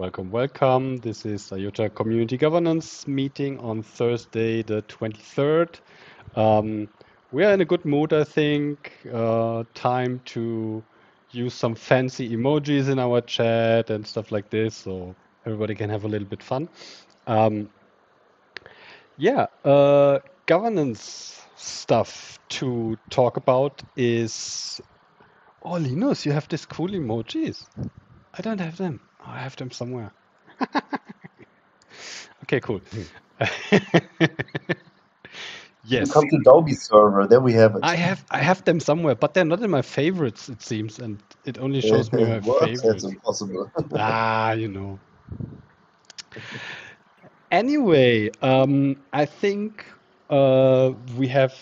Welcome, welcome. This is IOTA Community Governance meeting on Thursday, the 23rd. Um, we are in a good mood, I think. Uh, time to use some fancy emojis in our chat and stuff like this, so everybody can have a little bit fun. Um, yeah, uh, governance stuff to talk about is. Oh, Linus, you have these cool emojis. I don't have them. Oh, I have them somewhere. okay, cool. yes. You come to Adobe server, there we have it. I have I have them somewhere, but they're not in my favorites, it seems, and it only shows me my what? favorites. That's impossible. ah, you know. Anyway, um, I think uh, we have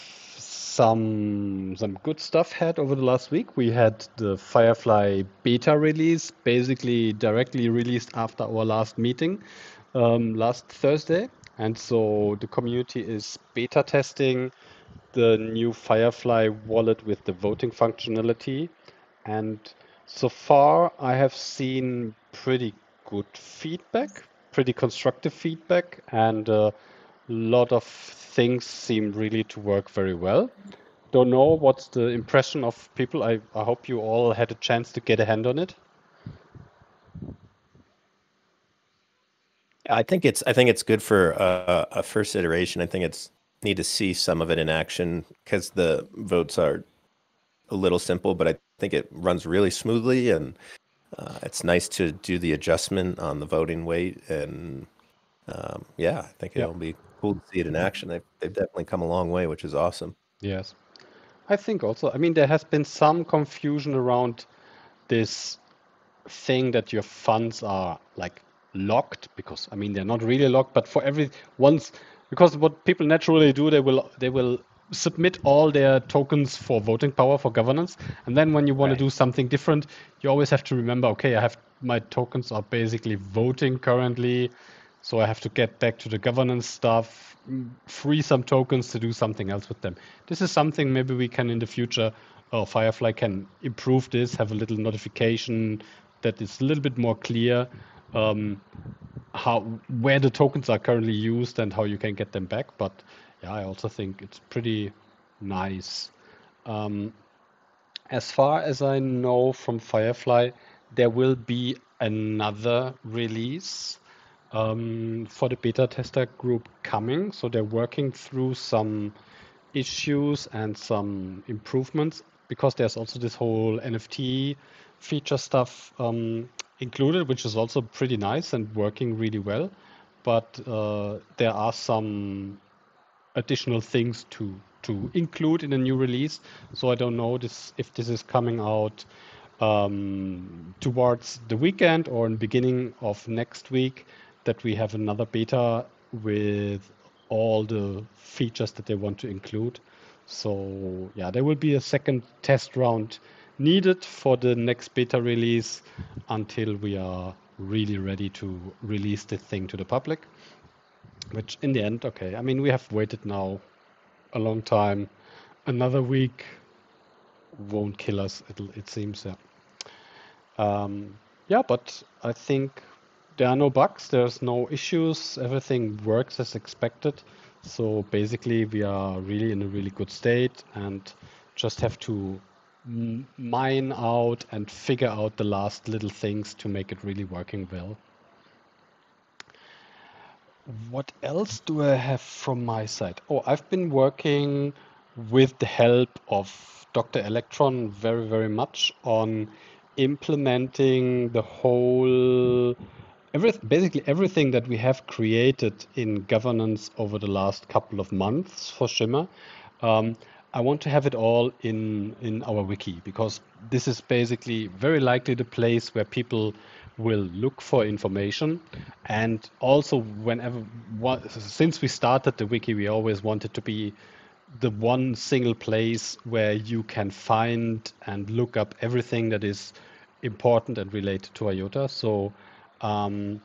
some some good stuff had over the last week. We had the Firefly beta release, basically directly released after our last meeting um, last Thursday, and so the community is beta testing the new Firefly wallet with the voting functionality, and so far I have seen pretty good feedback, pretty constructive feedback, and a lot of things seem really to work very well. Don't know what's the impression of people. I, I hope you all had a chance to get a hand on it. I think it's I think it's good for a, a first iteration. I think it's need to see some of it in action because the votes are a little simple, but I think it runs really smoothly and uh, it's nice to do the adjustment on the voting weight and um, yeah, I think it'll be cool to see it in action. They've, they've definitely come a long way, which is awesome. Yes. I think also, I mean, there has been some confusion around this thing that your funds are like locked because I mean they're not really locked, but for every once because what people naturally do, they will they will submit all their tokens for voting power for governance, and then when you want Right. to do something different, you always have to remember, okay, I have my tokens are basically voting currently, so I have to get back to the governance stuff, free some tokens to do something else with them. This is something maybe we can in the future, or Firefly can improve this, have a little notification that is a little bit more clear um, how where the tokens are currently used and how you can get them back. But yeah, I also think it's pretty nice. Um, as far as I know from Firefly, there will be another release um, for the beta tester group coming. So they're working through some issues and some improvements because there's also this whole NFT feature stuff um, included, which is also pretty nice and working really well. But uh, there are some additional things to to include in a new release. So I don't know this if this is coming out um, towards the weekend or in beginning of next week that we have another beta with all the features that they want to include. So yeah, there will be a second test round needed for the next beta release until we are really ready to release the thing to the public. Which in the end, okay, I mean we have waited now a long time. Another week won't kill us. It'll, it seems, yeah. Um, yeah, but I think there are no bugs. There's no issues. Everything works as expected. So basically, we are really in a really good state and just have to mine out and figure out the last little things to make it really working well. What else do I have from my side? Oh, I've been working with the help of Dr. Electron very, very much on implementing the whole, every, basically everything that we have created in governance over the last couple of months for Shimmer. Um, I want to have it all in in our wiki because this is basically very likely the place where people will look for information and also whenever since we started the wiki we always wanted to be the one single place where you can find and look up everything that is important and related to IOTA. So um,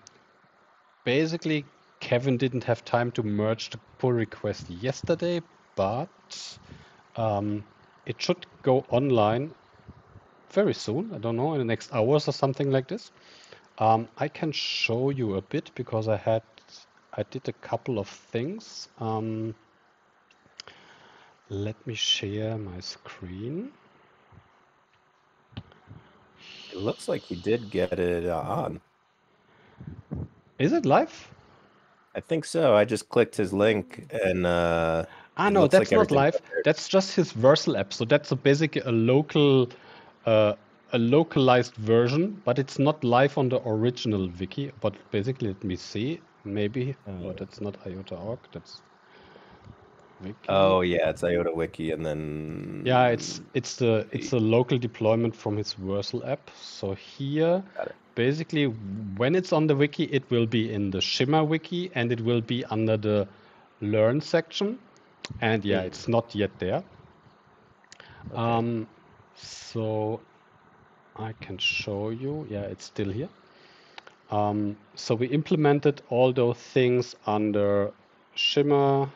basically, Kevin didn't have time to merge the pull request yesterday, but um, it should go online very soon. I don't know, in the next hours or something like this. Um, I can show you a bit because I had I did a couple of things. Um, let me share my screen. It looks like he did get it uh, on. Is it live? I think so. I just clicked his link and uh, Ah, no, that's like not live. there. That's just his Vercel app. So that's a basic a local uh, a localized version, but it's not live on the original wiki. But basically, let me see. Maybe. Oh, Uh. that's not IOTA org. That's wiki. Oh yeah, it's IOTA Wiki, and then Yeah, it's it's the it's a local deployment from his Vercel app. So here, Got it. Basically, when it's on the wiki, it will be in the Shimmer wiki and it will be under the Learn section. And yeah, Hmm. it's not yet there. Okay. Um, so I can show you. Yeah, it's still here. Um, so we implemented all those things under Shimmer,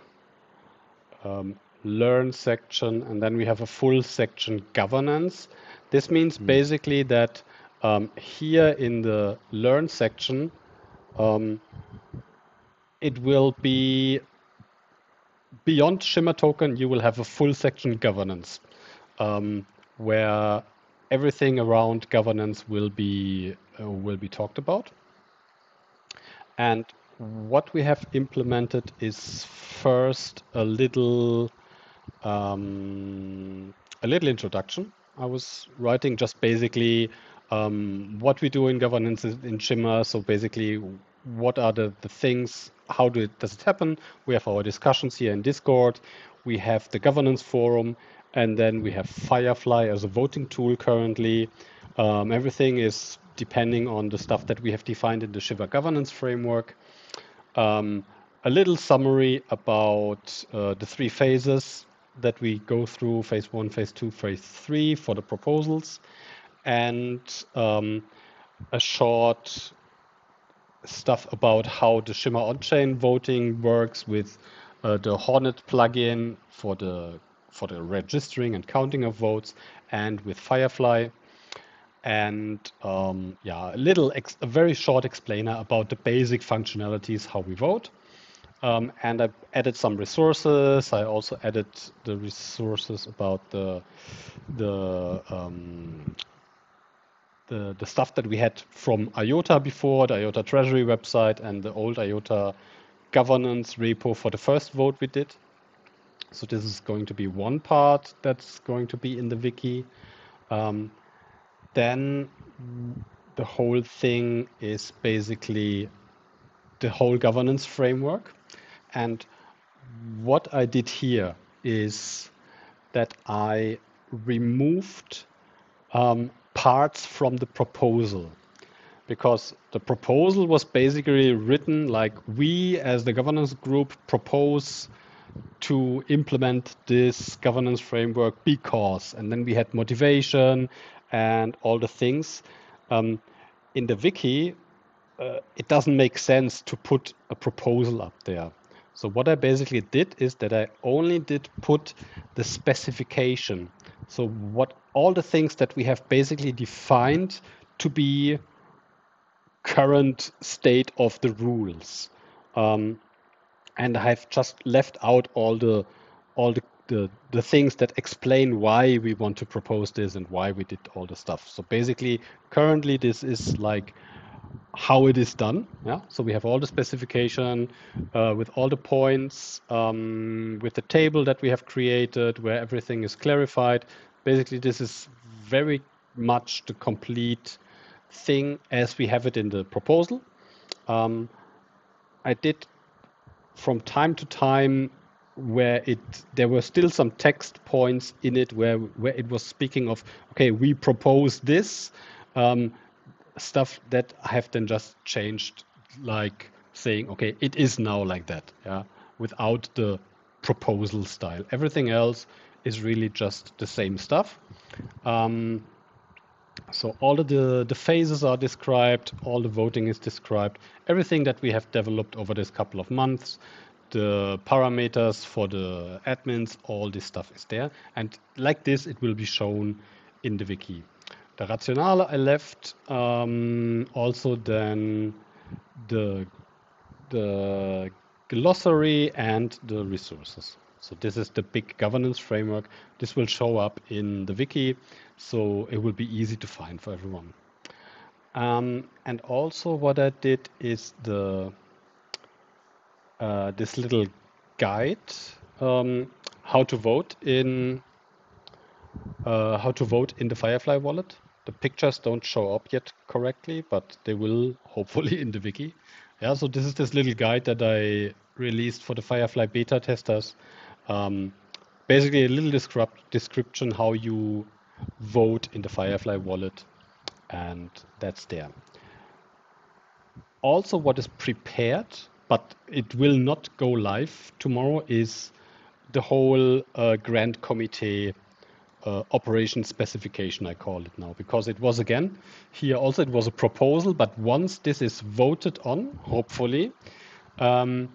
um, Learn section, and then we have a full section Governance. This means Hmm. basically that um, here in the Learn section, um, it will be beyond Shimmer token, you will have a full section governance, um, where everything around governance will be uh, will be talked about. And what we have implemented is first a little um, a little introduction. I was writing just basically um, what we do in governance in Shimmer. So basically, what are the, the things? How do it, does it happen? We have our discussions here in Discord. We have the governance forum, and then we have Firefly as a voting tool currently. Um, everything is depending on the stuff that we have defined in the Shiva governance framework. Um, a little summary about uh, the three phases that we go through phase one, phase two, phase three for the proposals, and um, a short stuff about how the Shimmer on-chain voting works with uh, the Hornet plugin for the for the registering and counting of votes, and with Firefly, and um, yeah, a little, a very short explainer about the basic functionalities how we vote. Um, and I added some resources. I also added the resources about the the um, the the stuff that we had from IOTA before, the IOTA Treasury website, and the old IOTA governance repo for the first vote we did. So this is going to be one part that's going to be in the wiki. Um, then the whole thing is basically the whole governance framework. And what I did here is that I removed um, parts from the proposal. Because the proposal was basically written like we as the governance group propose to implement this governance framework because and then we had motivation and all the things. Um, in the wiki uh, it doesn't make sense to put a proposal up there. So what i basically did is that i only did put the specification. So what all the things that we have basically defined to be current state of the rules um, and I've just left out all the all the, the the things that explain why we want to propose this and why we did all the stuff. So basically, currently this is like how it is done. Yeah. So we have all the specification uh, with all the points, um, with the table that we have created where everything is clarified. Basically, this is very much the complete thing as we have it in the proposal. Um, I did from time to time where it there were still some text points in it where where it was speaking of okay we propose this um, stuff that I have then just changed like saying okay it is now like that yeah without the proposal style everything else is really just the same stuff um, so all of the, the phases are described, all the voting is described, everything that we have developed over this couple of months, the parameters for the admins, all this stuff is there. And like this, it will be shown in the wiki. the Rationale I left, um, also then the the glossary and the resources. So this is the big governance framework. This will show up in the wiki, so it will be easy to find for everyone. Um, and also what I did is the uh, this little guide um, how to vote in uh, how to vote in the Firefly wallet. The pictures don't show up yet correctly, but they will hopefully in the wiki. Yeah, so this is this little guide that I released for the Firefly beta testers. Um, basically, a little description how you vote in the Firefly wallet, and that's there. Also, what is prepared, but it will not go live tomorrow, is the whole uh, Grant Committee uh, operation specification, I call it now, because it was again here also it was a proposal, but once this is voted on, hopefully, um,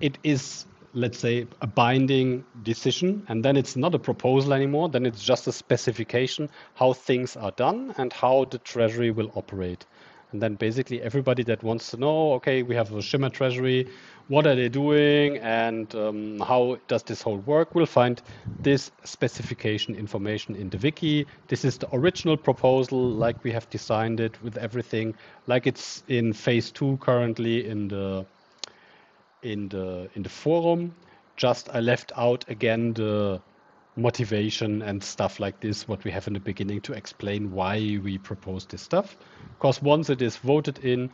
it is let's say a binding decision and then it's not a proposal anymore then it's just a specification how things are done and how the treasury will operate and then basically everybody that wants to know, okay, we have a Shimmer Treasury, what are they doing and um, how does this whole work, will find this specification information in the wiki. This is the original proposal, like we have designed it with everything, like it's in phase two currently in the in the in the forum. Just I left out again the motivation and stuff like this, what we have in the beginning to explain why we propose this stuff. Because once it is voted in,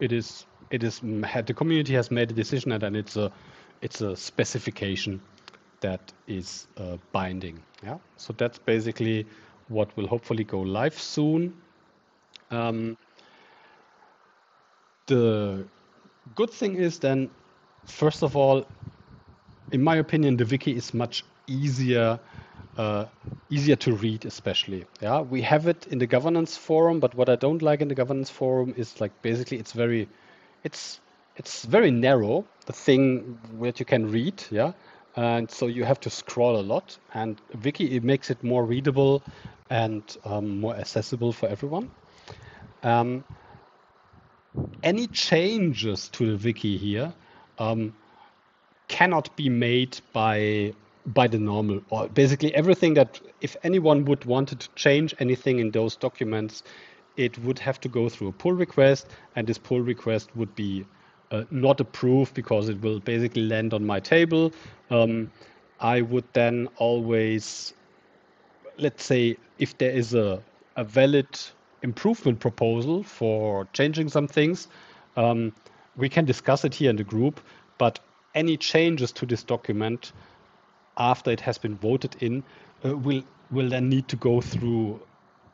it is it is had the community has made a decision and then it's a it's a specification that is uh, binding. Yeah, so that's basically what will hopefully go live soon. Um, the good thing is then, first of all, in my opinion, the wiki is much easier uh, easier to read especially. Yeah we have it in the governance forum but what i don't like in the governance forum is like basically it's very it's it's very narrow the thing that you can read yeah? And so you have to scroll a lot and wiki it makes it more readable and um, more accessible for everyone. Um, any changes to the wiki here um, cannot be made by by the normal or basically everything that if anyone would wanted to change anything in those documents it would have to go through a pull request and this pull request would be uh, not approved because it will basically land on my table. Um, i would then always let's say if there is a, a valid improvement proposal for changing some things um, we can discuss it here in the group but any changes to this document after it has been voted in uh, will will then need to go through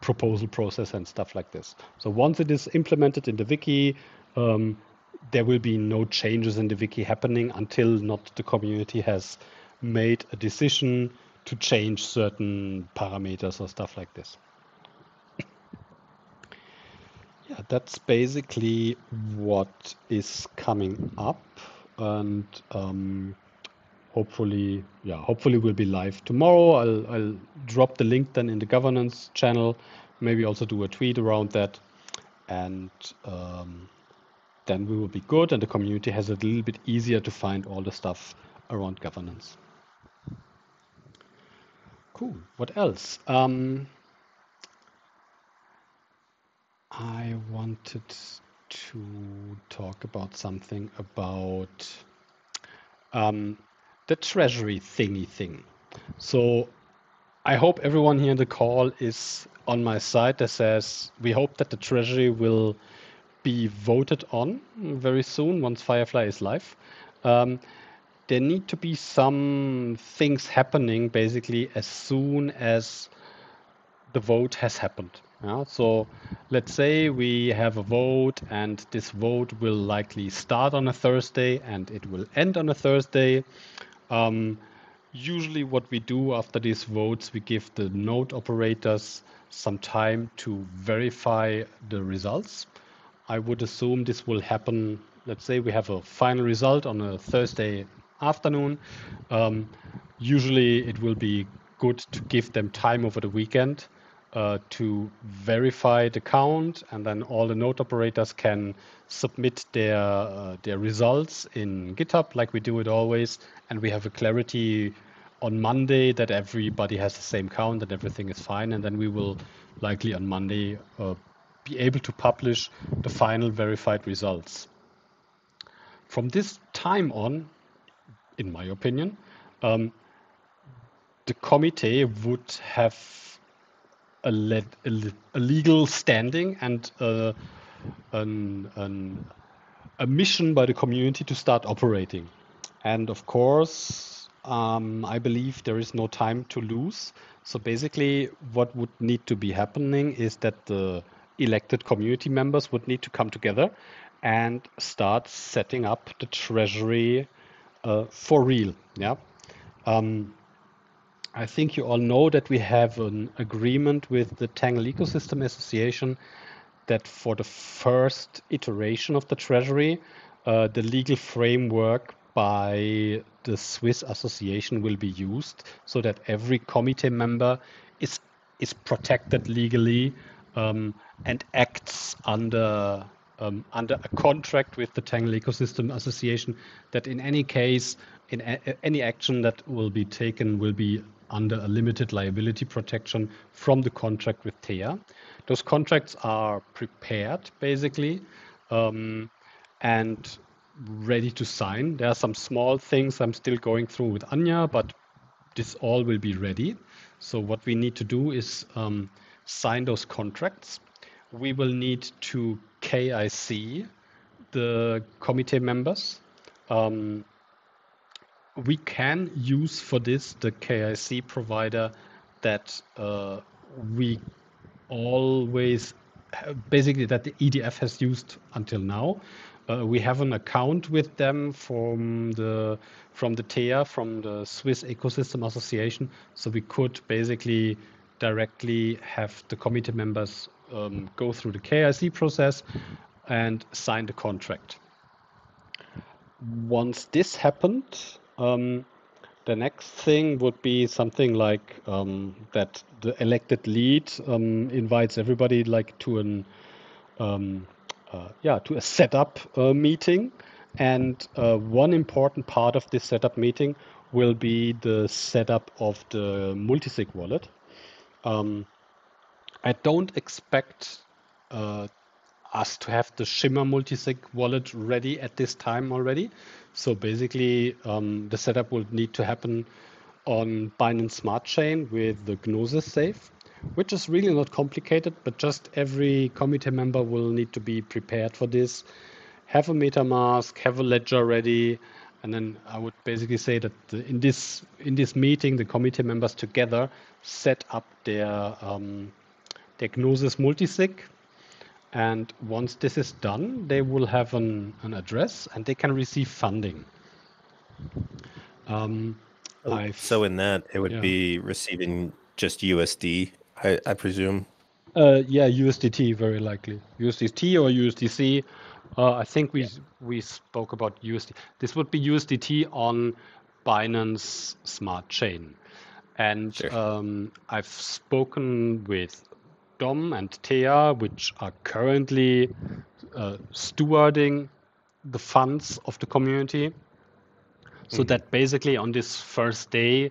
proposal process and stuff like this. So once it is implemented in the wiki, um, there will be no changes in the wiki happening until not the community has made a decision to change certain parameters or stuff like this. yeah, that's basically what is coming up. And um, hopefully, yeah, hopefully we'll be live tomorrow. I'll, I'll drop the link then in the governance channel, maybe also do a tweet around that. And um, then we will be good and the community has it a little bit easier to find all the stuff around governance. Cool. What else? Um, I wanted to talk about something about um, the treasury thingy thing. So I hope everyone here in the call is on my side that says we hope that the treasury will be voted on very soon once Firefly is live. Um, there need to be some things happening basically as soon as the vote has happened. So let's say we have a vote and this vote will likely start on a Thursday and it will end on a Thursday. Um, usually what we do after these votes, we give the node operators some time to verify the results. I would assume this will happen, let's say we have a final result on a Thursday afternoon. Um, usually it will be good to give them time over the weekend uh, to verify the count, and then all the node operators can submit their uh, their results in GitHub like we do it always, and we have a clarity on Monday that everybody has the same count and everything is fine, and then we will likely on Monday uh, be able to publish the final verified results. From this time on, in my opinion, um, the committee would have a, le a, le a legal standing and uh, an, an, a mission by the community to start operating. And of course, um, I believe there is no time to lose. So basically, what would need to be happening is that the elected community members would need to come together and start setting up the treasury uh, for real. Yeah. Um, I think you all know that we have an agreement with the Tangle Ecosystem Association that for the first iteration of the Treasury, uh, the legal framework by the Swiss Association will be used so that every committee member is is protected legally um, and acts under um, under a contract with the Tangle Ecosystem Association that in any case in a, any action that will be taken will be under a limited liability protection from the contract with TEA. Those contracts are prepared basically um, and ready to sign. There are some small things I'm still going through with Anya, but this all will be ready. So what we need to do is um, sign those contracts. We will need to KYC the committee members. Um, we can use for this the KYC provider that uh, we always basically that the EDF has used until now. Uh, we have an account with them from the from the TEA from the Swiss Ecosystem Association, so we could basically directly have the committee members um, go through the KYC process and sign the contract. Once this happened, um, the next thing would be something like um, that the elected lead um, invites everybody like to an um, uh, yeah to a setup uh, meeting, and uh, one important part of this setup meeting will be the setup of the multisig wallet. Um, I don't expect uh, us to have the Shimmer multisig wallet ready at this time already. So basically, um, the setup will need to happen on Binance Smart Chain with the Gnosis safe, which is really not complicated, but just every committee member will need to be prepared for this, have a MetaMask, have a ledger ready, and then I would basically say that in this in this meeting, the committee members together set up their um, their Gnosis multisig and once this is done, they will have an, an address and they can receive funding. Um, oh, so in that, it would yeah. be receiving just USD, I, I presume. Uh, yeah, USDT very likely. USDT or USDC. Uh, I think we yeah. we spoke about USD. This would be USDT on Binance Smart Chain, and sure. um, I've spoken with Dom and TEA, which are currently uh, stewarding the funds of the community. So mm. that basically on this first day,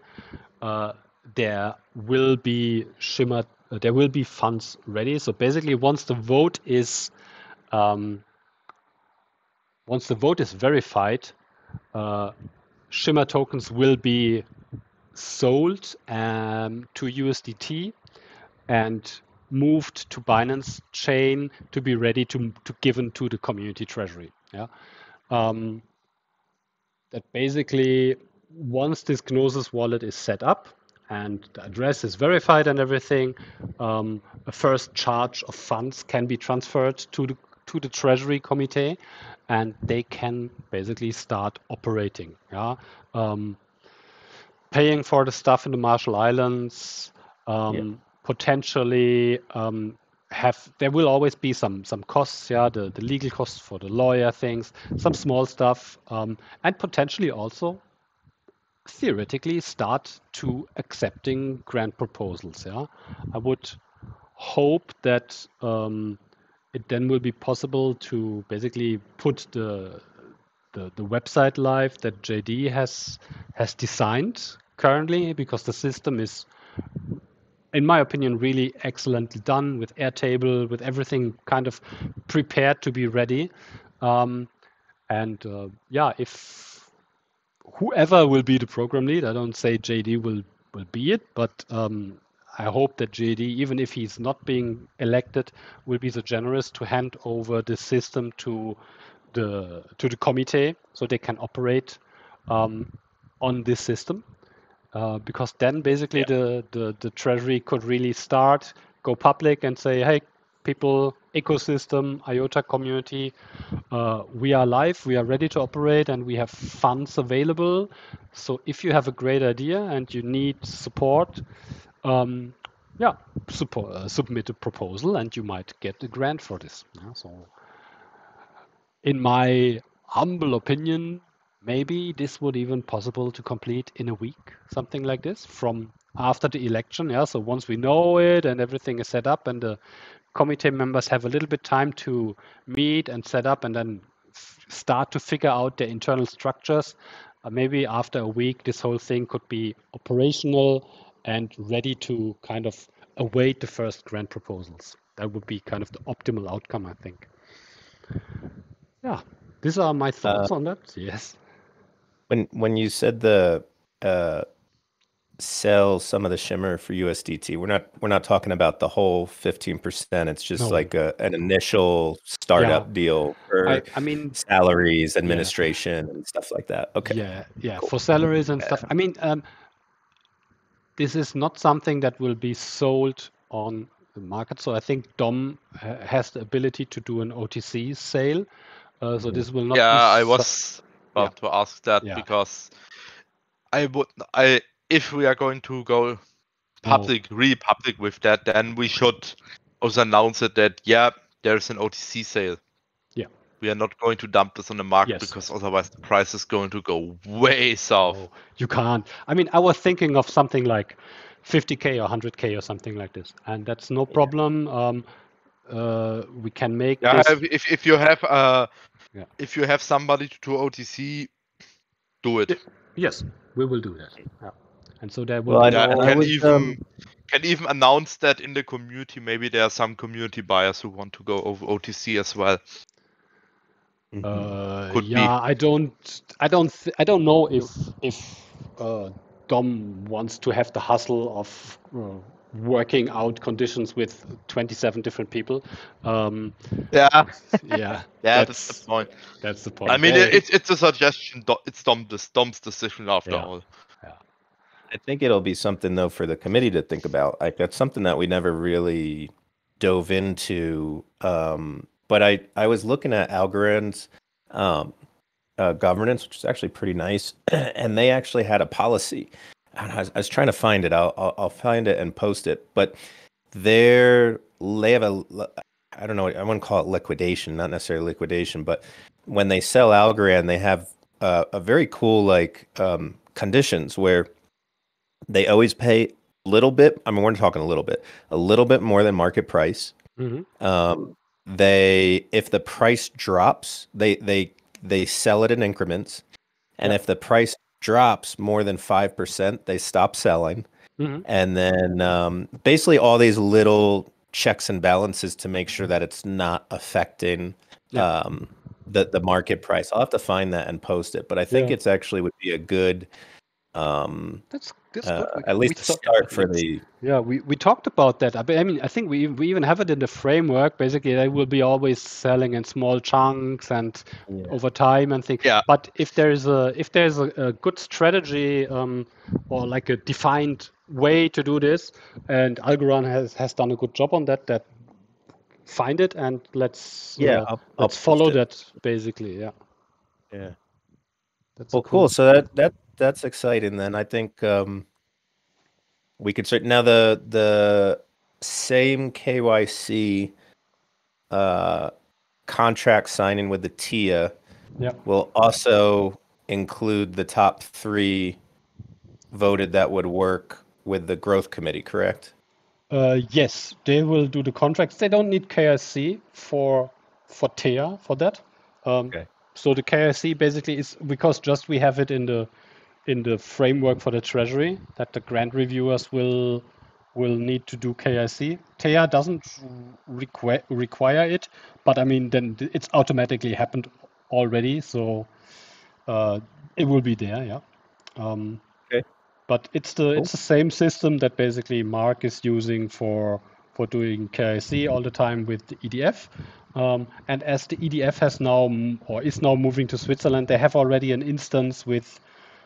uh, there will be Shimmer, uh, there will be funds ready. So basically, once the vote is, um, once the vote is verified, uh, Shimmer tokens will be sold um, to USDT, and moved to Binance chain to be ready to, to given to the community treasury. Yeah. Um, that basically once this Gnosis wallet is set up and the address is verified and everything, um, a first charge of funds can be transferred to the to the treasury committee, and they can basically start operating. Yeah, um, paying for the stuff in the Marshall Islands, um, potentially um, have there will always be some some costs yeah the, the legal costs for the lawyer things some small stuff um, and potentially also theoretically start to accepting grant proposals yeah. I would hope that um, it then will be possible to basically put the, the the website live that JD has has designed currently because the system is in my opinion really excellently done with airtable with everything kind of prepared to be ready um, and uh, yeah if whoever will be the program lead i don't say jd will will be it but um, I hope that JD, even if he's not being elected, will be so generous to hand over the system to the to the committee so they can operate um, on this system. Uh, because then basically Yeah. the, the the treasury could really start, go public, and say, hey, people, ecosystem, IOTA community, uh, we are live, we are ready to operate, and we have funds available. So if you have a great idea and you need support, um, yeah, support, uh, submit a proposal and you might get a grant for this. Yeah, so, in my humble opinion, maybe this would even possible to complete in a week, something like this from after the election. Yeah, so once we know it and everything is set up and the committee members have a little bit time to meet and set up and then start to figure out their internal structures. Uh, maybe after a week, this whole thing could be operational and ready to kind of await the first grant proposals. That would be kind of the optimal outcome, I think. Yeah, these are my thoughts on that. Yes. When when you said the uh, sell some of the shimmer for USDT, we're not we're not talking about the whole fifteen percent. It's just No. like a, an initial startup deal for I, I mean, salaries, administration, and stuff like that. Okay. Yeah, yeah, cool. for salaries and stuff. I mean, um, this is not something that will be sold on the market. So I think Dom has the ability to do an OTC sale. Uh, so this will not. yeah, be I so- was about to ask that Yeah. because I would I if we are going to go public, re public with that, then we should also announce it that yeah, there's an OTC sale. Yeah. We are not going to dump this on the market Yes. because otherwise the price is going to go way south. Oh, you can't. I mean, I was thinking of something like 50k or 100k or something like this, and that's no problem. Um, uh, we can make Yeah, this. if, if if you have uh Yeah. if you have somebody to do OTC, do it. Yes, we will do that. Yeah. And so there will Well, I be Yeah, know- and I can even um, can even announce that in the community. Maybe there are some community buyers who want to go over OTC as well. Mhm. Uh, Could be. yeah, I don't, I don't, th- I don't know if if uh, Dom wants to have the hustle of uh, working out conditions with 27 different people. Um, Yeah, yeah, yeah, That's- that's, the point. that's the point. I mean, Yeah, it, it's it's a suggestion. It's Dom, this Dom's decision after Yeah. all. Yeah. I think it'll be something though for the committee to think about. Like that's something that we never really dove into. Um, but I I was looking at Algorand's um, uh, governance, which is actually pretty nice, and they actually had a policy. And I was, I was trying to find it. I'll, I'll I'll find it and post it. But they're they have a I don't know. I wouldn't call it liquidation, not necessarily liquidation, but when they sell Algorand, they have uh, a very cool like um, conditions where they always pay a little bit. I mean, we're talking a little bit, a little bit more than market price. Mhm. Um, they, if the price drops, they they they sell it in increments, and if the price drops more than five percent, they stop selling. Mhm. And then um, basically all these little checks and balances to make sure that it's not affecting Yeah. um, the the market price. I'll have to find that and post it, but I think Yeah. it's actually would be a good um, That's that's uh, good. We- at least a start for the Yeah, we, we talked about that. I mean, I think we we even have it in the framework. Basically, they will be always selling in small chunks and Yeah. over time and things. Yeah. But if there's a if there's a, a good strategy um, or like a defined way to do this, and Algorand has has done a good job on that, that find it and let's yeah. uh, I'll, I'll let's follow post it. that basically. Yeah. Yeah. That's a Well, cool. So that that that's exciting. Then I think um, we could start now. The the same KYC uh, contract signing with the TEA Yeah. will also include the top three voted that would work with the growth committee. Correct? Uh, yes, they will do the contracts. They don't need KYC for for TEA for that. Um, Okay. So the KYC basically is because just we have it in the in the framework for the treasury that the grant reviewers will will need to do KYC. TEA doesn't require require it, but I mean then it's automatically happened already, so uh, it will be there. Yeah. Um, Okay. but it's the it's the same system that basically Mark is using for for doing KYC all the time with the EDF. Um, and as the EDF has now or is now moving to Switzerland, they have already an instance with,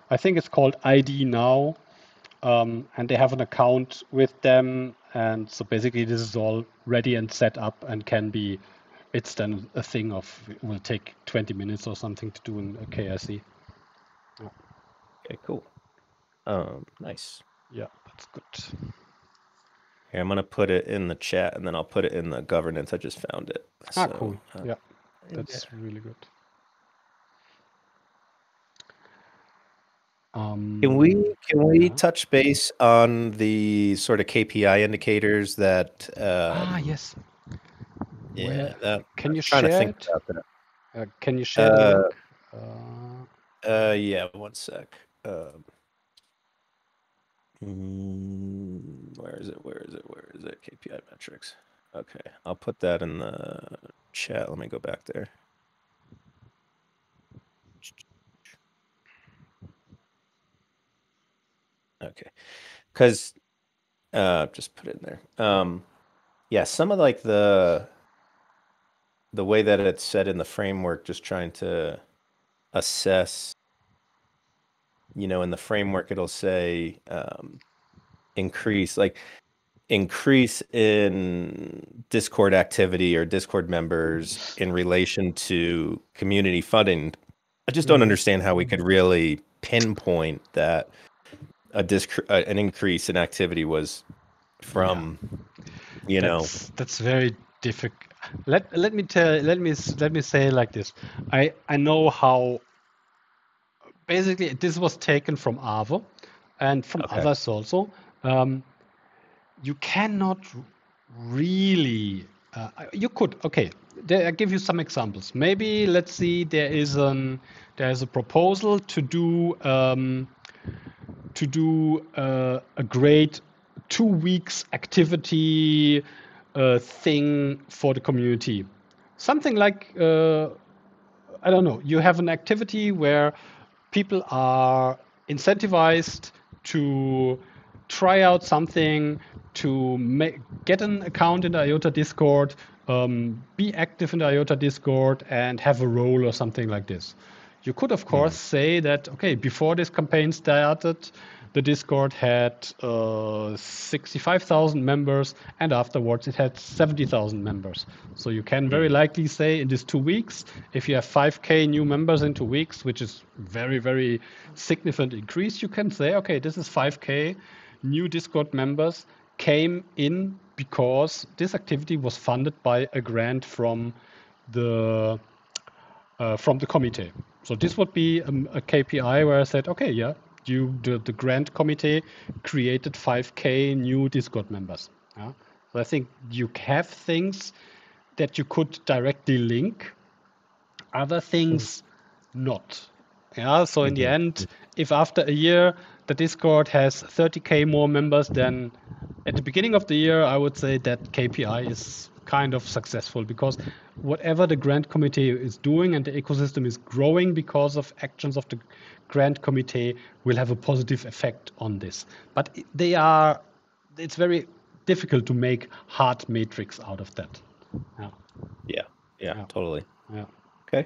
I think it's called IDnow, um, and they have an account with them. And so basically, this is all ready and set up and can be. It's then a thing of it will take 20 minutes or something to do in a KYC. Okay, cool. Um, nice. Yeah, that's good. Here, I'm gonna put it in the chat, and then I'll put it in the governance. I just found it. Ah, So, cool. uh, Yeah, that's really good. Um, Can we can we touch base on the sort of KPI indicators that? Um, ah, yes. Yeah. Where- That, Can you share that. Uh, can you share Uh, link? Uh, Uh, yeah. One sec. Um, mm, where is it? Where is it? Where is it? KPI metrics. Okay, I'll put that in the chat. Let me go back there. Okay, because uh, just put it in there. Um, yeah, some of like the the way that it's set in the framework, just trying to assess. You know, in the framework, it'll say um, increase like increase in Discord activity or Discord members in relation to community funding. I just don't Mhm. understand how we could really pinpoint that a disc uh, an increase in activity was from you know that's, that's very difficult. Let let me tell let me let me say it like this. I I know how. Basically, this was taken from Avo, and from Okay. others also. Um, you cannot really. Uh, you could okay. There, I give you some examples. Maybe let's see. There is an there is a proposal to do um, to do uh, a great two weeks activity uh, thing for the community. Something like uh, I don't know. You have an activity where people are incentivized to try out something, to make, get an account in the IOTA Discord, um, be active in the IOTA Discord, and have a role or something like this. You could, of course, say that okay, before this campaign started, the Discord had uh, 65,000 members, and afterwards it had 70,000 members. So you can very likely say in these two weeks, if you have 5k new members in two weeks, which is very, very significant increase, you can say, okay, this is 5k new Discord members came in because this activity was funded by a grant from the uh, from the committee. So this would be um, a KPI where I said, okay, yeah, you the, the grant committee created 5k new Discord members. Yeah? So I think you have things that you could directly link, other things not. Yeah. So in the end, if after a year the Discord has 30k more members than at the beginning of the year, I would say that KPI is kind of successful because whatever the grant committee is doing and the ecosystem is growing because of actions of the grant committee will have a positive effect on this. But they are, it's very difficult to make hard metrics out of that. Yeah. yeah yeah Yeah. totally Yeah. okay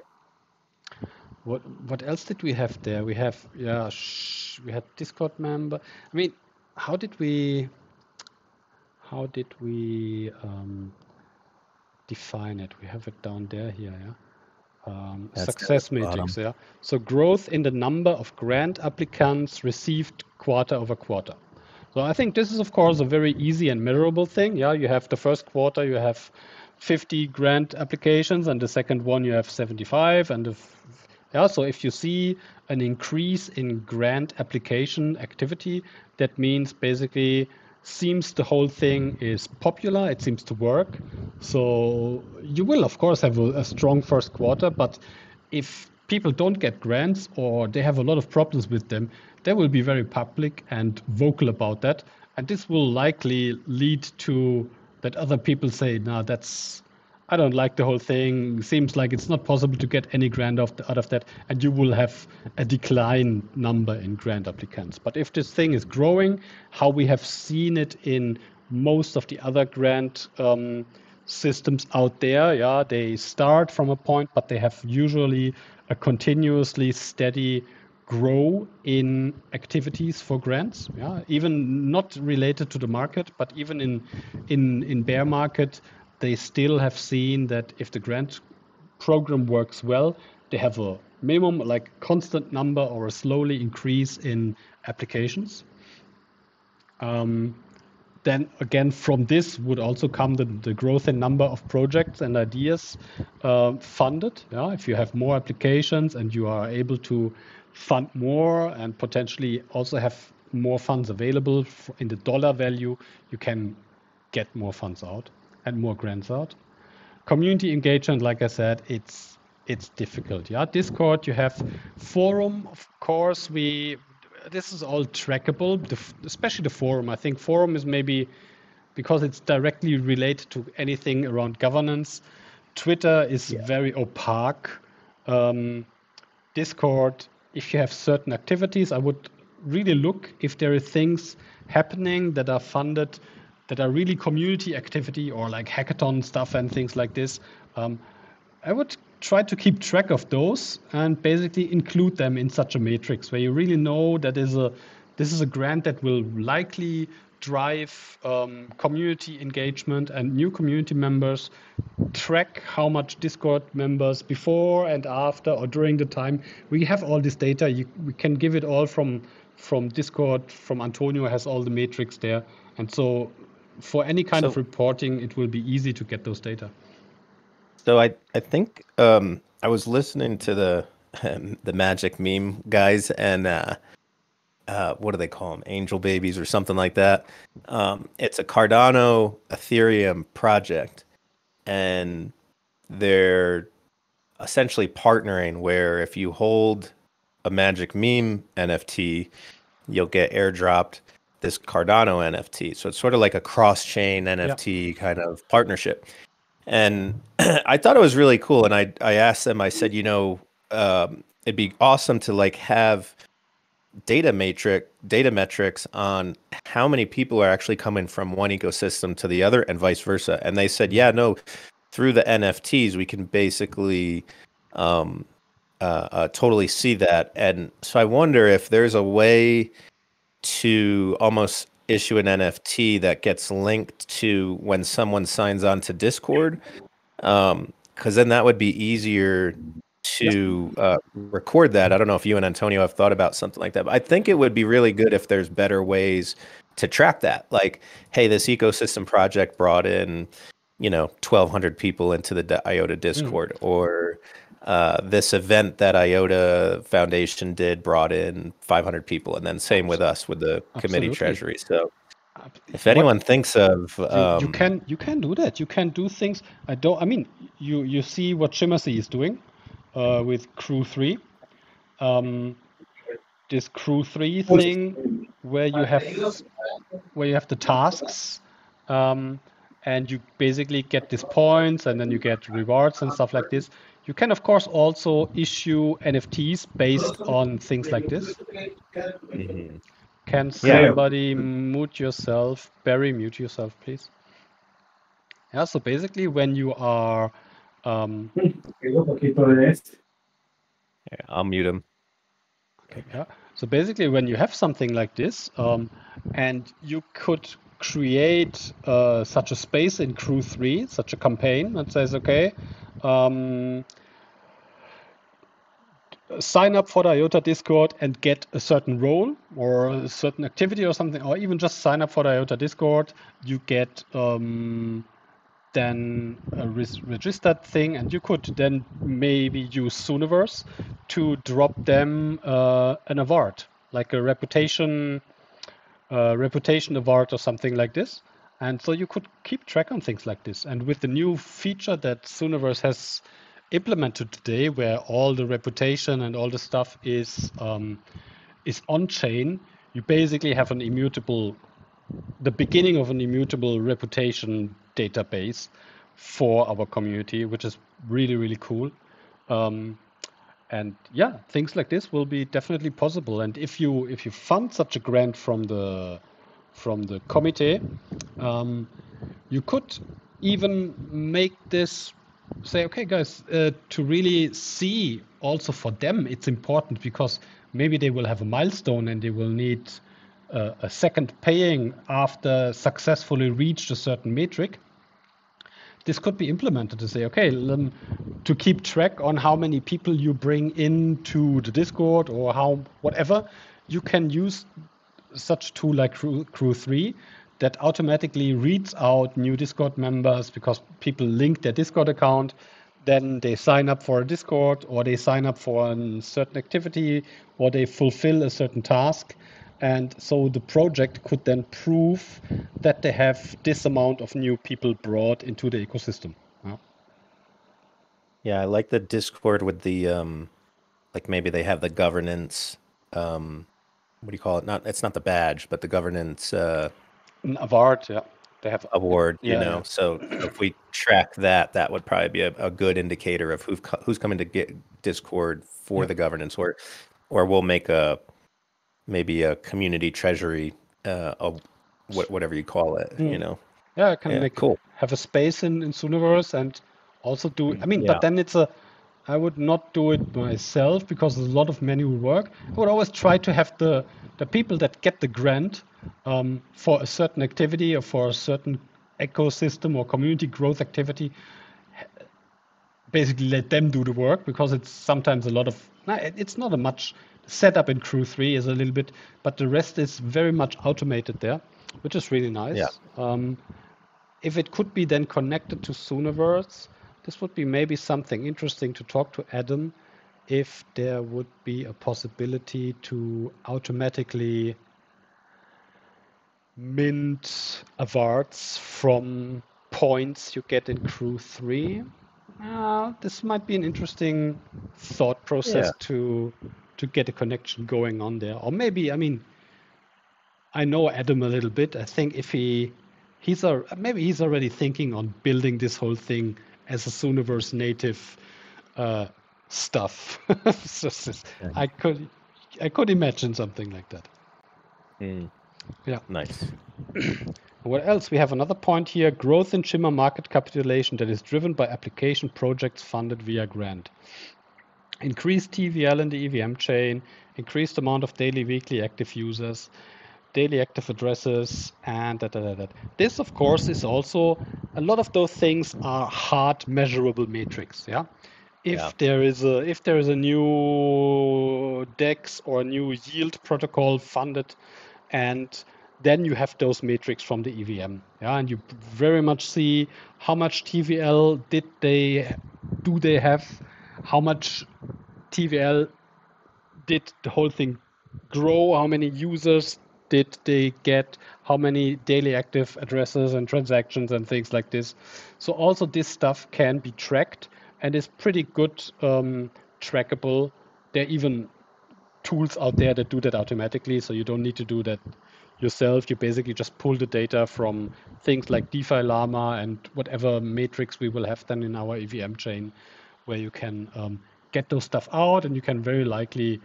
What what else did we have there? We have yeah, sh- we had Discord member. I mean, how did we how did we um, define it? We have it down there here, yeah. Um, That's down at success matrix, yeah. So growth in the number of grant applicants received quarter over quarter. So I think this is of course a very easy and measurable thing. Yeah, you have the first quarter, you have 50 grant applications, and the second one you have 75, and the f- yeah. So if you see an increase in grant application activity, that means basically seems the whole thing is popular. It seems to work. So you will, of course, have a, a strong first quarter. But if people don't get grants or they have a lot of problems with them, they will be very public and vocal about that. And this will likely lead to that other people say, "No, that's I don't like the whole thing. Seems like it's not possible to get any grant out of that, and you will have a decline number in grant applicants. But if this thing is growing, how we have seen it in most of the other grant um, systems out there, yeah, they start from a point, but they have usually a continuously steady grow in activities for grants yeah even not related to the market but even in in in bear market they still have seen that if the grant program works well, they have a minimum, like constant number or a slowly increase in applications. Um, then again, from this would also come the, the growth in number of projects and ideas uh, funded. Yeah, if you have more applications and you are able to fund more and potentially also have more funds available in the dollar value, you can get more funds out and more grants out. Community engagement, like I said, it's it's difficult. Yeah, Discord, you have forum, of course. We this is all trackable, the, especially the forum. I think forum is maybe because it's directly related to anything around governance. Twitter is yeah. very opaque. Um, Discord, if you have certain activities, I would really look if there are things happening that are funded that are really community activity or like hackathon stuff and things like this, um, I would try to keep track of those and basically include them in such a matrix where you really know that is a this is a grant that will likely drive um, community engagement and new community members track how much discord members before and after or during the time. We have all this data. You, we can give it all from from discord from antonio has all the metrics there. And so for any kind so, of reporting, it will be easy to get those data. So I I think um, I was listening to the um, the magic meme guys and uh, uh, what do they call them? Angel babies or something like that. Um, it's a Cardano Ethereum project, and they're essentially partnering where if you hold a magic meme NFT, you'll get airdropped this Cardano NFT. So it's sort of like a cross chain NFT yeah. kind of partnership. And I thought it was really cool. And I, I asked them, I said, you know, um, it'd be awesome to like have data matrix data metrics on how many people are actually coming from one ecosystem to the other and vice versa and they said yeah no through the nfts we can basically um, uh, uh, totally see that and so i wonder if there's a way to almost issue an NFT that gets linked to when someone signs on to Discord. Um, because then that would be easier to uh, record that. I don't know if you and Antonio have thought about something like that, but I think it would be really good if there's better ways to track that. Like, hey, this ecosystem project brought in, you know, 1,200 people into the IOTA hmm. Discord, mm. or uh, this event that IOTA Foundation did brought in 500 people, and then same with us with the committee Absolutely. treasury. So, if anyone what, thinks of, um, you, you, um, can you can do that. You can do things. I don't. I mean, you you see what ShimmerSea is doing uh, with Crew Three. Um, this Crew Three thing where you have where you have the tasks. Um, and you basically get these points and then you get rewards and stuff like this you can, of course, also issue NFTs based on things like this. Mm-hmm. Can somebody yeah. mute yourself? Barry, mute yourself, please. Yeah, so basically, when you are. Um, yeah, I'll mute him. Okay, yeah. So basically, when you have something like this, um, and you could create uh, such a space in Crew 3, such a campaign that says, okay, um, sign up for the IOTA Discord and get a certain role or a certain activity or something, or even just sign up for the IOTA Discord, you get um, then a registered thing, and you could then maybe use Soonaverse to drop them uh, an award, like a reputation uh, reputation award or something like this. And so you could keep track on things like this. And with the new feature that Soonaverse has implemented today, where all the reputation and all the stuff is um, is on chain, you basically have an immutable, the beginning of an immutable reputation database for our community, which is really really cool. Um, and yeah, things like this will be definitely possible. And if you if you fund such a grant from the from the committee, um, you could even make this say, okay, guys, uh, to really see also for them, it's important because maybe they will have a milestone and they will need uh, a second paying after successfully reached a certain metric. This could be implemented to say, okay, to keep track on how many people you bring into the Discord or how whatever, you can use such tool like Crew, Crew 3 that automatically reads out new Discord members because people link their Discord account. Then they sign up for a Discord or they sign up for a certain activity or they fulfill a certain task. And so the project could then prove that they have this amount of new people brought into the ecosystem. Yeah, yeah I like the Discord with the, um, like maybe they have the governance. Um, what do you call it? Not it's not the badge, but the governance. Uh, award, yeah. They have award, you know. yeah. So if we track that, that would probably be a, a good indicator of who who's coming to get Discord for Yeah. the governance, or or we'll make a maybe a community treasury, uh, a, what whatever you call it, you Mm. know. Yeah, can Yeah, make cool. have a space in in Soonaverse and also do. I mean, Yeah. but then it's a. I would not do it myself because there's a lot of manual work. I would always try to have the the people that get the grant um, for a certain activity or for a certain ecosystem or community growth activity. Basically, let them do the work because it's sometimes a lot of. It's not a much setup in Crew Three is a little bit, but the rest is very much automated there, which is really nice. Yeah. Um, if it could be then connected to Soonaverse, this would be maybe something interesting to talk to Adam if there would be a possibility to automatically mint awards from points you get in Crew 3. Uh, this might be an interesting thought process Yeah. to to get a connection going on there. Or maybe, I mean, I know Adam a little bit. I think if he he's a, maybe he's already thinking on building this whole thing as a Soonaverse native uh, stuff. So I could I could imagine something like that. Mm. Yeah. Nice. What else? We have another point here: growth in Shimmer market capitalization that is driven by application projects funded via grant. Increased TVL in the EVM chain, increased amount of daily, weekly active users, daily active addresses, and da, da, da, da. This, of course, is also a lot of those things are hard measurable metrics. Yeah. If Yeah. there is a if there is a new DEX or a new yield protocol funded, and then you have those metrics from the EVM. Yeah, and you very much see how much TVL did they do they have, how much TVL did the whole thing grow, how many users did they get, how many daily active addresses and transactions and things like this. So also this stuff can be tracked and is pretty good um, trackable. There are even tools out there that do that automatically, so you don't need to do that yourself. You basically just pull the data from things like DeFi Llama and whatever matrix we will have then in our EVM chain, where you can um, get those stuff out and you can very likely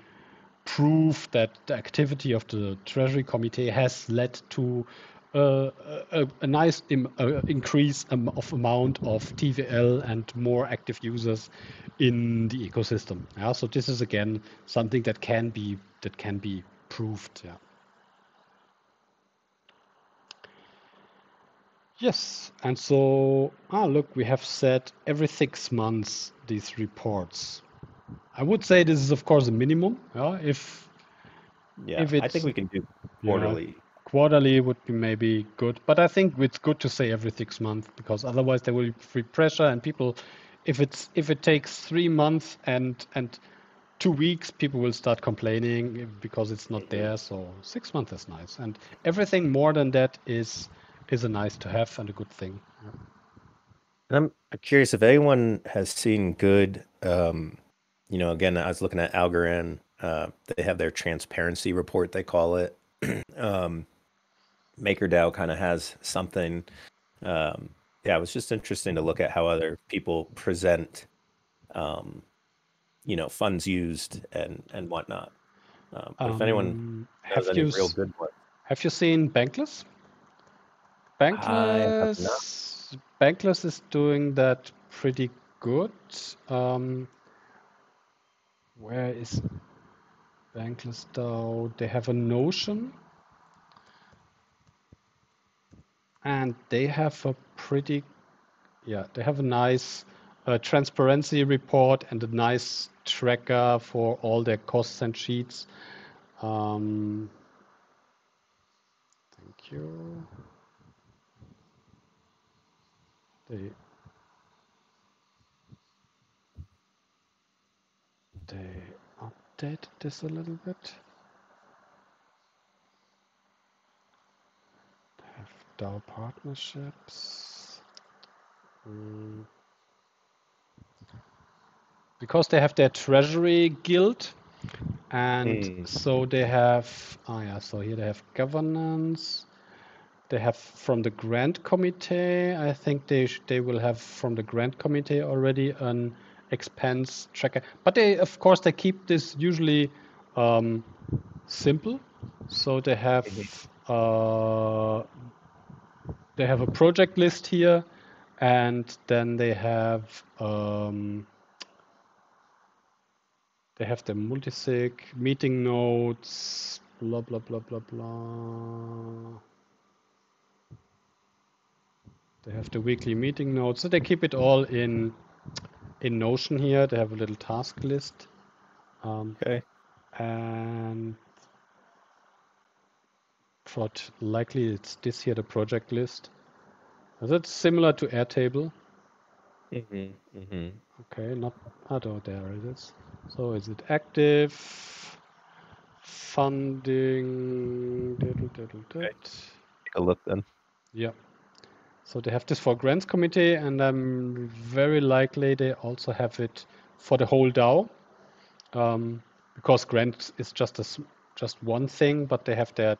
prove that the activity of the Treasury Committee has led to a, a nice Im, increase of amount of TVL and more active users in the ecosystem. Yeah, so this is again something that can be that can be proved. Yeah. Yes, and so ah look, we have said every six months these reports. I would say this is of course a minimum. Yeah, if Yeah. If I think we can do Yeah. quarterly. quarterly would be maybe good, but I think it's good to say every six months because otherwise there will be free pressure and people, if it's if it takes three months and and two weeks, people will start complaining because it's not there. So six months is nice, and everything more than that is is a nice to have and a good thing. Yeah. And I'm I'm curious if anyone has seen good. Um, you know, again, I was looking at Algorand. Uh, they have their transparency report. They call it. um, MakerDAO kind of has something. Um, yeah, it was just interesting to look at how other people present, um, you know, funds used and and whatnot. Um, but if anyone has any you real good ones, have you seen Bankless? I have not. Bankless, Bankless is doing that pretty good. Um, where is Bankless DAO? They have a Notion, and they have a pretty, yeah, they have a nice uh, transparency report and a nice tracker for all their costs and sheets. Um, thank you. They they update this a little bit. They have DAO partnerships. Mm. Because they have their treasury guild, and Hmm. so they have. Oh yeah, so here they have governance. They have from the grant committee. I think they they will have from the grant committee already an expense tracker. But they, of course, they keep this usually um, simple. So they have uh, they have a project list here, and then they have um, they have the multisig meeting notes, blah blah blah blah blah. They have the weekly meeting notes, so they keep it all in in Notion here. They have a little task list, um, okay. and for t- likely it's this here the project list. Uh, That's similar to Airtable. hmm hmm Okay, not oh, no, there it is. So is it active? Funding. diddle, diddle, Okay. Take a look then. Yeah. So they have this for grants committee, and I'm very likely they also have it for the whole DAO, um, because grants is just a just one thing, but they have their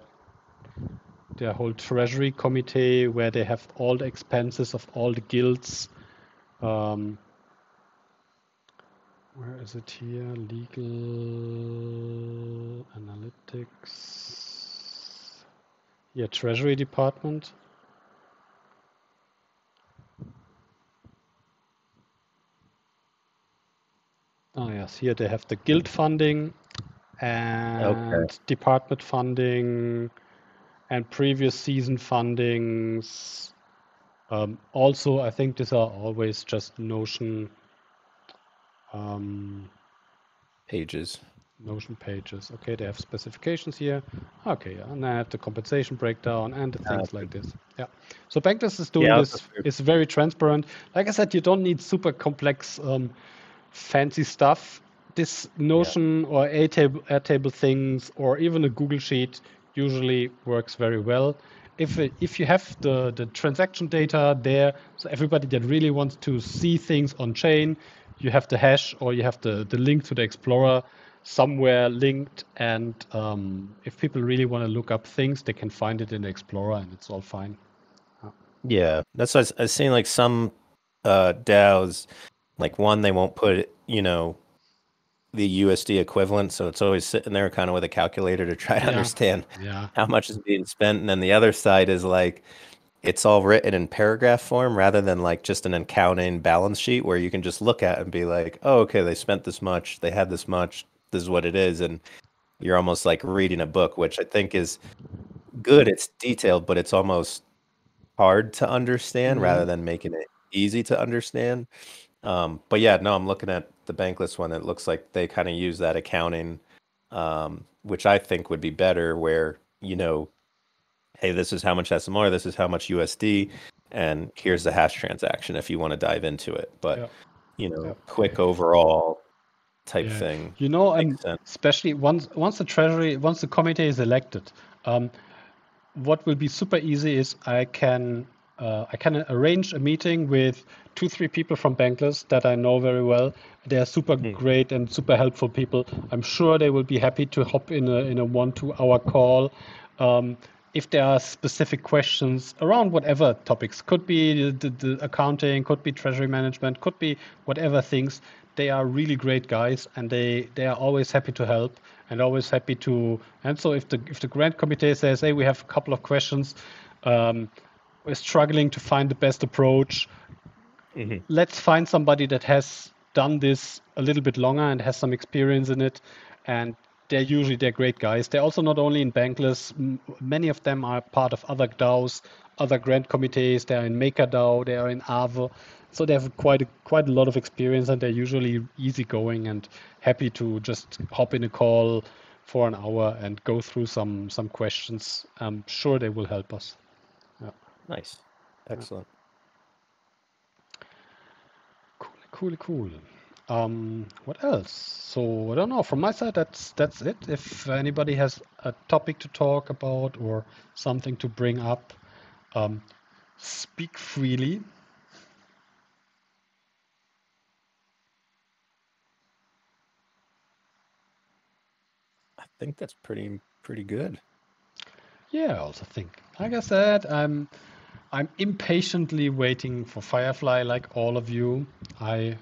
their whole treasury committee where they have all the expenses of all the guilds. Um, where is it here? Legal analytics. Yeah, treasury department. Oh yes, here they have the guild funding and department funding and previous season fundings. Um, also, I think these are always just Notion um, Pages. Notion pages. Okay, they have specifications here. Okay, yeah, and I have the compensation breakdown and the Ah, things like this. Yeah. So Bankless is doing Yeah, this. It's very transparent. Like I said, you don't need super complex, um, fancy stuff. This Notion or Airtable, Airtable things or even a Google Sheet usually works very well. If it, if you have the the transaction data there, so everybody that really wants to see things on chain, you have the hash or you have the the link to the Explorer somewhere linked and um, if people really want to look up things they can find it in the explorer and it's all fine Yeah, that's what I was, I was saying. Like some uh, DAOs, like one they won't put you know the USD equivalent, so it's always sitting there kind of with a calculator to try to Yeah. understand yeah how much is being spent, and then the other side is like it's all written in paragraph form rather than like just an accounting balance sheet where you can just look at and be like, oh, okay, they spent this much, they had this much, this is what it is, and you're almost like reading a book, which I think is good. It's detailed, but it's almost hard to understand mm-hmm. rather than making it easy to understand. Um, but yeah, no, I'm looking at the bankless one. It looks like they kind of use that accounting, um, which I think would be better. Where you know, hey, this is how much SMR, this is how much USD, and here's the hash transaction if you want to dive into it. But Yeah. you know, Yeah. quick overall, type Yeah. thing. You know, Makes sense. especially once once the treasury once the committee is elected, um, what will be super easy is I can uh, I can arrange a meeting with two three people from Bankless that I know very well. They are super Hmm. great and super helpful people. I'm sure they will be happy to hop in a in a one two hour call. Um, if there are specific questions around whatever topics, could be the, the accounting, could be treasury management, could be whatever things, they are really great guys and they they are always happy to help and always happy to and so if the if the grant committee says hey we have a couple of questions um, we're struggling to find the best approach. Mhm. let's find somebody that has done this a little bit longer and has some experience in it. And they're usually they're great guys. They're also not only in bankless. M- many of them are part of other DAOs other grant committees. They're in MakerDAO. They are in Aave so they have quite a, quite a lot of experience and they're usually easygoing and happy to just hop in a call for an hour and go through some some questions. I'm sure they will help us Nice. Excellent. Cool, cool, cool. Um, what else? So I don't know. From my side, that's that's it. If anybody has a topic to talk about or something to bring up, um, speak freely. I think that's pretty pretty good. Yeah, I also think. Like I said, I'm I'm impatiently waiting for Firefly like all of you. I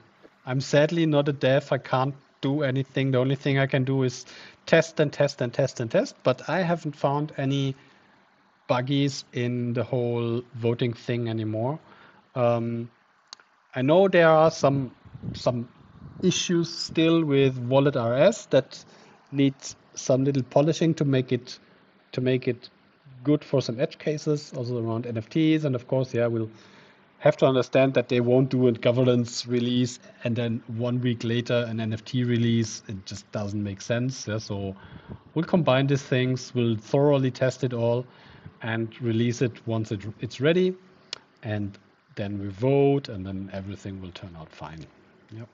I'm sadly not a dev. I can't do anything. The only thing I can do is test and test and test and test, but I haven't found any buggies in the whole voting thing anymore. Um, I know there are some some issues still with Wallet RS that needs some little polishing to make it to make it good for some edge cases, also around NFTs, and of course, yeah, we'll have to understand that they won't do a governance release and then one week later an NFT release. It just doesn't make sense. Yeah, so we'll combine these things. We'll thoroughly test it all and release it once it, it's ready, and then we vote, and then everything will turn out fine. Yep.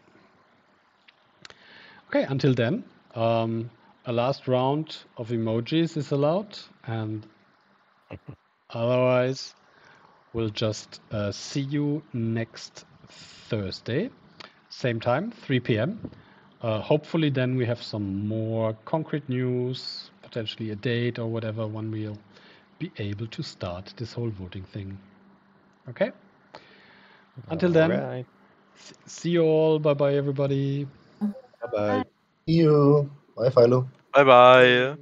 Okay. Until then, um, a last round of emojis is allowed, and otherwise, we'll just uh, see you next Thursday, same time, 3 p.m. Uh, hopefully, then we have some more concrete news, potentially a date or whatever, when we'll be able to start this whole voting thing. Okay? Until then, Alright. s- see you all. Bye bye, everybody. Bye bye. See you. Bye, Philo. Bye bye.